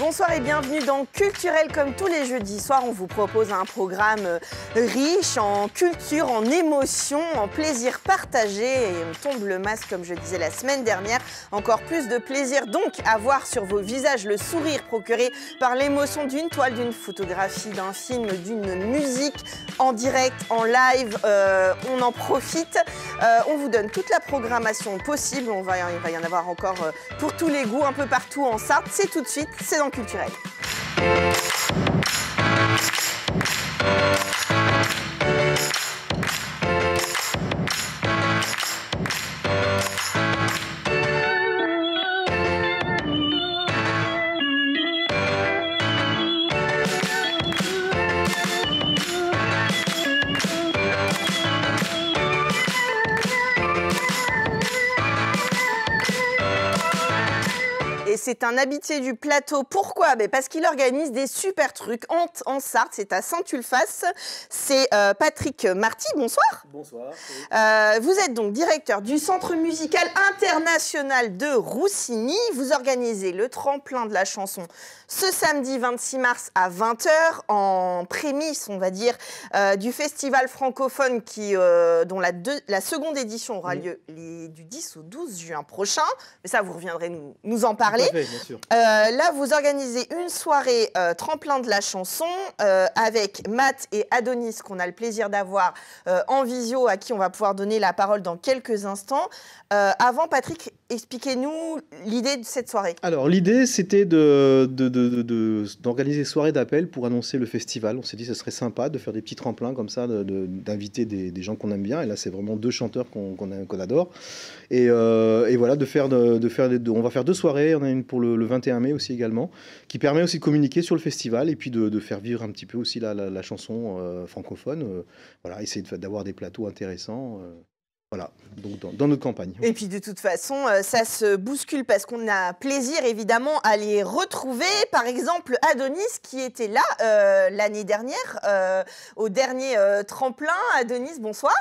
Bonsoir et bienvenue dans Culturel. Comme tous les jeudis soirs, on vous propose un programme euh, riche en culture, en émotion, en plaisir partagé. Et on tombe le masque, comme je disais la semaine dernière. Encore plus de plaisir donc à voir sur vos visages le sourire procuré par l'émotion d'une toile, d'une photographie, d'un film, d'une musique en direct, en live. Euh, on en profite. Euh, on vous donne toute la programmation possible. On il va y en avoir encore pour tous les goûts, un peu partout en Sarthe. C'est tout de suite, c'est dans Culturel. C'est un habitué du plateau. Pourquoi? Ben Parce qu'il organise des super trucs en, en Sarthe. C'est à Saint-Ulphace. C'est euh, Patrick Marty. Bonsoir. Bonsoir. Euh, vous êtes donc directeur du Centre musical international de Roussini. Vous organisez le tremplin de la chanson ce samedi 26 mars à 20h en prémisse, on va dire, euh, du festival francophone qui, dont la, deux- la seconde édition aura Oui. lieu les- du 10 au 12 juin prochain. Mais ça, vous reviendrez nous, nous en parler. Bien sûr. Euh, là, vous organisez une soirée euh, tremplin de la chanson euh, avec Matt et Adonis, qu'on a le plaisir d'avoir euh, en visio, à qui on va pouvoir donner la parole dans quelques instants. Euh, avant, Patrick, expliquez-nous l'idée de cette soirée. Alors, l'idée, c'était de, de- de- de- de- d'organiser soirée d'appel pour annoncer le festival. On s'est dit que ce serait sympa de faire des petits tremplins comme ça, de- de- d'inviter des, des gens qu'on aime bien. Et là, c'est vraiment deux chanteurs qu'on adore. Et, euh, et voilà, de faire, de, de faire des- de- on va faire deux soirées. On a une pour le, le 21 mai aussi également, qui permet aussi de communiquer sur le festival et puis de, de faire vivre un petit peu aussi la, la- la chanson euh, francophone. Euh, voilà, essayer de- d'avoir des plateaux intéressants. euh, voilà, donc dans, dans notre campagne. Et puis de toute façon, ça se bouscule parce qu'on a plaisir évidemment à les retrouver. Par exemple, Adonis qui était là euh, l'année dernière euh, au dernier euh, tremplin. Adonis, bonsoir.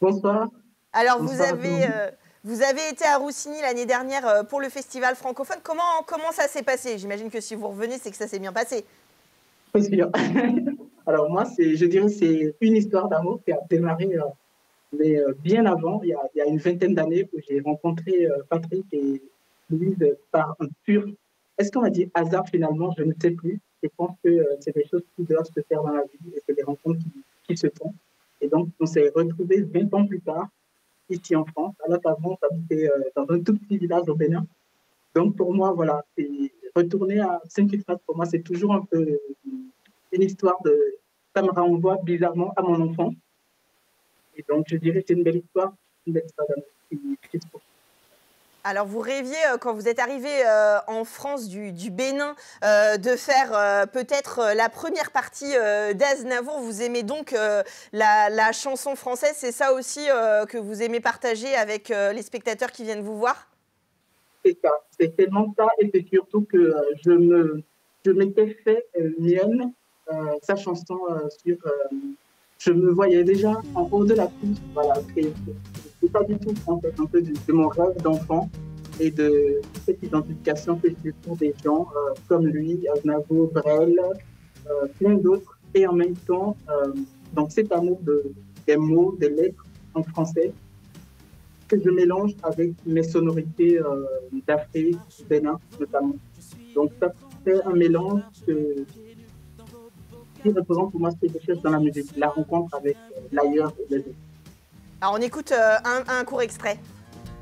Bonsoir. Alors, vous Bonsoir avez, euh, vous avez été à Roussigny l'année dernière euh, pour le festival francophone. Comment, comment ça s'est passé? J'imagine que si vous revenez, c'est que ça s'est bien passé. C'est sûr. Alors moi, je dirais, c'est une histoire d'amour qui a démarré, euh, mais euh, bien avant, il y, a, il y a une vingtaine d'années, où j'ai rencontré Patrick et Louise par un pur, est-ce qu'on va dire hasard finalement, je ne sais plus. Je pense que c'est des choses qui doivent se faire dans la vie et c'est des rencontres qui, qui se font. Et donc, on s'est retrouvés 20 ans plus tard, ici en France, alors qu'avant, euh, dans un tout petit village au Bénin. Donc, pour moi, voilà, retourner à Saint-Culphat, pour moi, c'est toujours un peu une histoire de. Ça me renvoie bizarrement à mon enfant. Et donc, je dirais que c'est une belle histoire, une belle histoire d'amour. Alors, vous rêviez, euh, quand vous êtes arrivé euh, en France du, Bénin, euh, de faire peut-être la première partie d'Aznavour. Vous aimez donc la, chanson française. C'est ça aussi que vous aimez partager avec les spectateurs qui viennent vous voir? C'est ça, c'est tellement ça, et c'est surtout que je me, je m'étais fait mienne sa chanson sur. je me voyais déjà en haut de la piste, voilà. C'est pas du tout en fait un peu de, mon rêve d'enfant et de cette identification que j'ai pour des gens euh, comme lui, Aznavour, Brel, euh, plein d'autres, et en même temps, euh, donc cet amour de, des mots, des lettres en français que je mélange avec mes sonorités d'Afrique, du Bénin notamment. Donc ça fait un mélange qui représente pour moi ce que je cherche dans la musique, la rencontre avec l'ailleurs et les autres. Alors, on écoute euh, un, court extrait.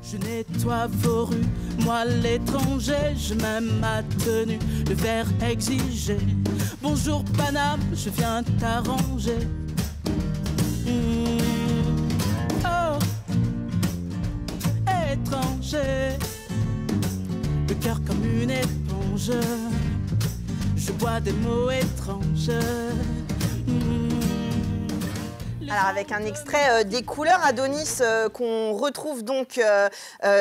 Je nettoie vos rues, moi l'étranger, je m'aime ma tenue, le verre exigé. Bonjour Paname, je viens t'arranger. Hmm. Oh, étranger, le cœur comme une éponge. Je bois des mots étranges. Hmm. Alors avec un extrait des couleurs Adonis qu'on retrouve donc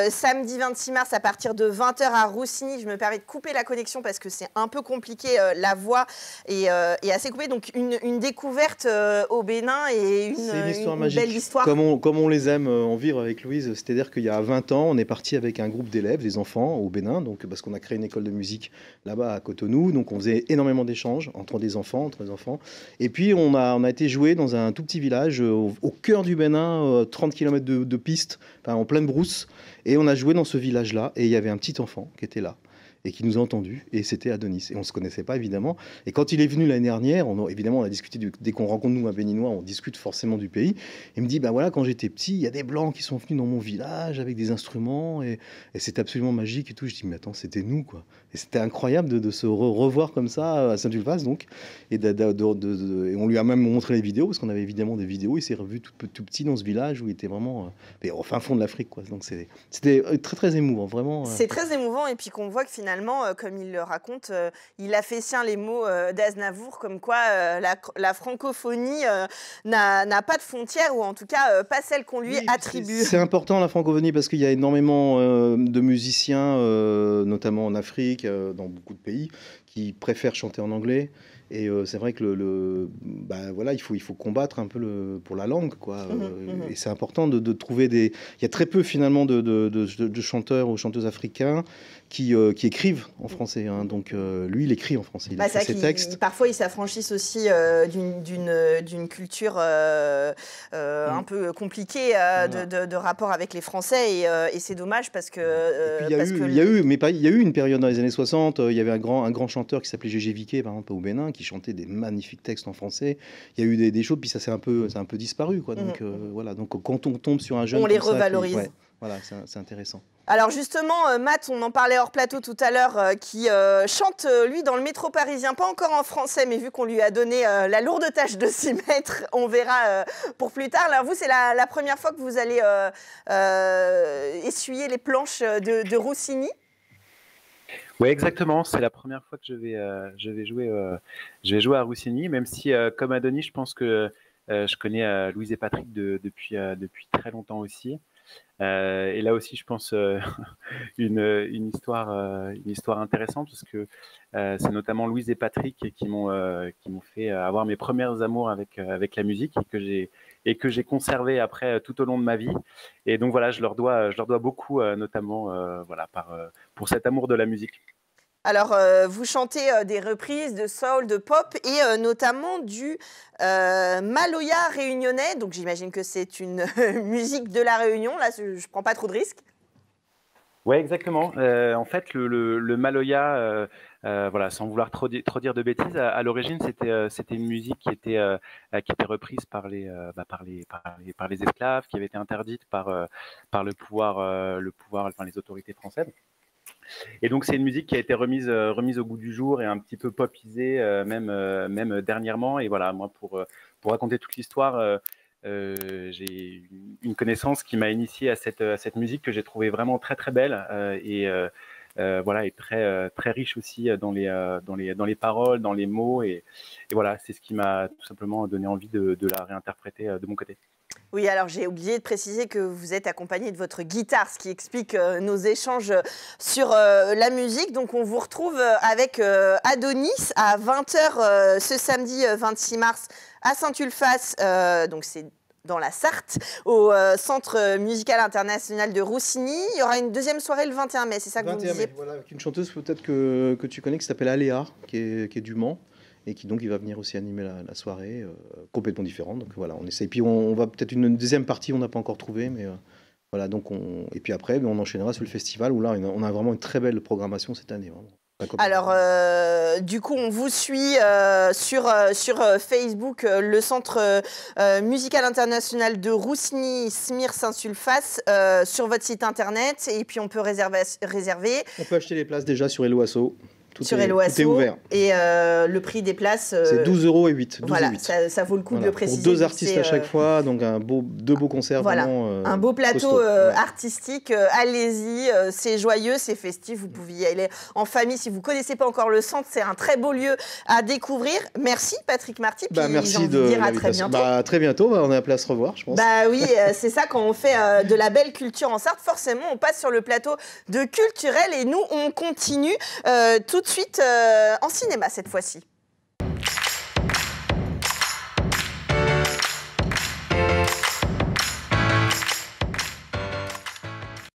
samedi 26 mars à partir de 20h à Roussini. Je me permets de couper la connexion parce que c'est un peu compliqué. la voix est, assez coupée. Donc une, découverte au Bénin et une, une, histoire belle histoire. Comme on, comme on les aime en vivre avec Louise, c'est-à-dire qu'il y a 20 ans, on est parti avec un groupe d'élèves, des enfants au Bénin, donc parce qu'on a créé une école de musique là-bas à Cotonou. Donc on faisait énormément d'échanges entre des enfants, entre les enfants. Et puis on a, on a été joué dans un tout petit village au, cœur du Bénin, 30 euh, km de, de piste, en pleine brousse. Et on a joué dans ce village-là. Et il y avait un petit enfant qui était là et qui nous a entendus. Et c'était Adonis. Et on ne se connaissait pas, évidemment. Et quand il est venu l'année dernière, on évidemment, on a discuté, dès qu'on rencontre nous un Béninois, on discute forcément du pays. Il me dit, ben voilà, quand j'étais petit, il y a des Blancs qui sont venus dans mon village avec des instruments. Et, et c'est absolument magique et tout. Je dis, mais attends, c'était nous, quoi. Et c'était incroyable de, se revoir comme ça à Saint-Ulphace, donc. Et, et, on lui a même montré les vidéos, parce qu'on avait évidemment des vidéos. Il s'est revu tout, petit dans ce village où il était vraiment euh, au fin fond de l'Afrique, quoi. Donc c'était très, très émouvant, vraiment. Euh. C'est très émouvant. Et puis qu'on voit que finalement, euh, comme il le raconte, euh, il a fait sien les mots euh, d'Aznavour, comme quoi la, francophonie n'a pas de frontières, ou en tout cas pas celle qu'on lui attribue. C'est important la francophonie parce qu'il y a énormément de musiciens, notamment en Afrique, dans beaucoup de pays, qui préfèrent chanter en anglais. Et c'est vrai que le, bah, voilà, il faut, il faut combattre un peu le, pour la langue, quoi. Mmh mmh et c'est important de, de, trouver des. Il y a très peu finalement de, de chanteurs ou chanteuses africains qui, euh, qui écrivent en français. Hein. Donc euh, lui, il écrit en français. Il bah, écrit ses textes. parfois, ils s'affranchissent aussi euh, d'une culture un mm. peu compliquée de, de, rapport avec les Français. Et, et c'est dommage parce que. il y, a eu, il y a eu, mais pas, il y a eu une période dans les années 60. il y avait un grand, un grand chanteur qui s'appelait Gégé Viquet, par exemple, au Bénin, qui chantait des magnifiques textes en français. Il y a eu des, des choses, puis ça s'est un peu, un peu disparu, quoi. Donc mm. voilà. Donc quand on tombe sur un jeune, on les revalorise. voilà, c'est intéressant. Alors justement, euh, Matt, on en parlait hors plateau tout à l'heure, euh, qui euh, chante, lui, dans le métro parisien, pas encore en français, mais vu qu'on lui a donné la lourde tâche de s'y mettre, on verra pour plus tard. Alors vous, c'est la, première fois que vous allez essuyer les planches de, Rossini? Oui, exactement. C'est la première fois que je vais, je vais, jouer, je vais jouer à Rossini, même si, comme Adonis, je pense que je connais Louise et Patrick depuis, depuis très longtemps aussi. Euh, et là aussi, je pense euh, une, une, histoire, euh, une histoire intéressante parce que c'est notamment Louise et Patrick qui m'ont m'ont fait avoir mes premières amours avec avec la musique et que j'ai et que j'ai conservé après tout au long de ma vie. Et donc voilà, je leur dois je leur dois beaucoup, notamment voilà pour cet amour de la musique. Alors, euh, vous chantez euh, des reprises de soul, de pop et euh, notamment du Maloya réunionnais. Donc, j'imagine que c'est une musique de la Réunion. Là, je ne prends pas trop de risques. Oui, exactement. en fait, le, Maloya, voilà, sans vouloir trop, trop, dire de bêtises, à, l'origine, c'était c'était une musique qui était, qui était reprise par les, bah, par, les, par, les, esclaves, qui avait été interdite par, par le pouvoir, le pouvoir enfin, les autorités françaises. Et donc c'est une musique qui a été remise, euh, remise au goût du jour et un petit peu popisée euh, même, euh, même dernièrement. Et voilà, moi pour, pour raconter toute l'histoire, j'ai une connaissance qui m'a initié à cette, musique que j'ai trouvée vraiment très très belle et voilà et très très riche aussi dans les, dans les, dans les paroles, dans les mots. Et, voilà, c'est ce qui m'a tout simplement donné envie de, la réinterpréter de mon côté. Oui, alors j'ai oublié de préciser que vous êtes accompagné de votre guitare, ce qui explique euh, nos échanges sur euh, la musique. Donc on vous retrouve euh, avec Adonis à 20h ce samedi 26 mars à Saint-Ulphace. donc c'est dans la Sarthe, au Centre musical international de Roussini. Il y aura une deuxième soirée le 21 mai, c'est ça que vous disiez mai, voilà, avec une chanteuse peut-être que, que, tu connais qui s'appelle Aléa, qui est, qui est du Mans et qui donc il va venir aussi animer la, soirée euh, complètement différente. Donc voilà, on essaie. Et puis on, va peut-être une deuxième partie, on n'a pas encore trouvé, mais euh, voilà. Donc on et puis après, on enchaînera sur le festival où là on a vraiment une très belle programmation cette année. Alors, euh, du coup, on vous suit sur, sur Facebook, le Centre musical international de Roussini, Smir Saint-Sulface, sur votre site internet. Et puis, on peut réserver, réserver. On peut acheter les places déjà sur Eloasso. Tout sur est, tout est ouvert. Et euh, le prix des places. euh, C'est 12 euros et 8. 12 Voilà, et 8. ça, ça vaut le coup de Voilà, le préciser. Pour deux artistes à chaque euh, fois, donc un beau, deux beaux concerts Voilà, vraiment. euh, Un beau plateau euh, Ouais. artistique, euh, allez-y, c'est joyeux, c'est festif, vous pouvez y aller en famille. Si vous connaissez pas encore le centre, c'est un très beau lieu à découvrir. Merci Patrick Marty, puis Bah, merci de, dire à très bientôt. Bah, très bientôt, bah, on est appelé à se revoir, je pense. Bah oui, c'est ça, quand on fait de la belle culture en Sarthe, forcément, on passe sur le plateau de culturel et nous, on continue euh, tout de suite euh, en cinéma cette fois-ci.